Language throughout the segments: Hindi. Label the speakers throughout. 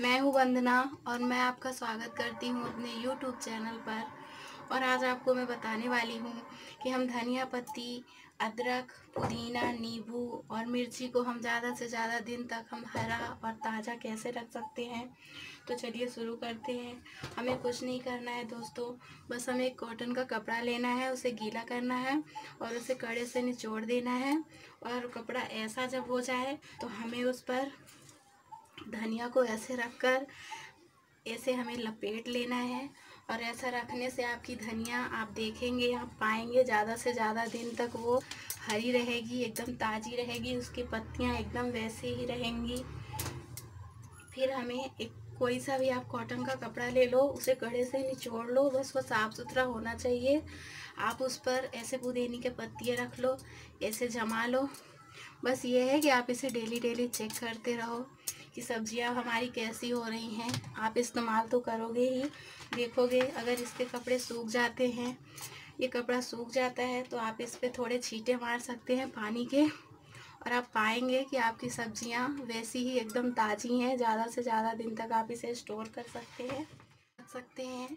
Speaker 1: मैं हूँ वंदना और मैं आपका स्वागत करती हूँ अपने यूट्यूब चैनल पर। और आज आपको मैं बताने वाली हूँ कि हम धनिया पत्ती, अदरक, पुदीना, नींबू और मिर्ची को हम ज़्यादा से ज़्यादा दिन तक हम हरा और ताज़ा कैसे रख सकते हैं? तो चलिए शुरू करते हैं। हमें कुछ नहीं करना है दोस्तों, बस हमें एक कॉटन का कपड़ा लेना है, उसे गीला करना है और उसे कड़े से निचोड़ देना है। और कपड़ा ऐसा जब हो जाए तो हमें उस पर धनिया को ऐसे रखकर, ऐसे हमें लपेट लेना है और ऐसा रखने से आपकी धनिया आप देखेंगे, आप पाएँगे, ज़्यादा से ज़्यादा दिन तक वो हरी रहेगी, एकदम ताज़ी रहेगी, उसकी पत्तियाँ एकदम वैसे ही रहेंगी। फिर हमें एक कोई सा भी आप कॉटन का कपड़ा ले लो, उसे कड़े से निचोड़ लो, बस वो साफ़ सुथरा होना चाहिए। आप उस पर ऐसे पुदीनी के पत्तियाँ रख लो, ऐसे जमा लो। बस ये है कि आप इसे डेली डेली चेक करते रहो। कि सब्ज़ियाँ हमारी कैसी हो रही हैं, आप इस्तेमाल तो करोगे ही। देखोगे, अगर इसके कपड़े सूख जाते हैं, ये कपड़ा सूख जाता है तो आप इस पर थोड़े छीटे मार सकते हैं पानी के, और आप पाएँगे कि आपकी सब्ज़ियाँ वैसी ही एकदम ताज़ी हैं, ज़्यादा से ज़्यादा दिन तक आप इसे स्टोर कर सकते हैं। सकते हैं।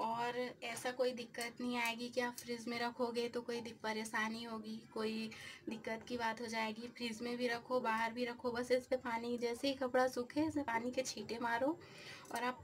Speaker 1: और ऐसा कोई दिक्कत नहीं आएगी कि आप फ्रिज में रखोगे तो कोई परेशानी होगी, कोई दिक्कत की बात हो जाएगी। फ्रिज में भी रखो, बाहर भी रखो, बस इस पर पानी, जैसे ही कपड़ा सूखे इसे पानी के छींटे मारो और आप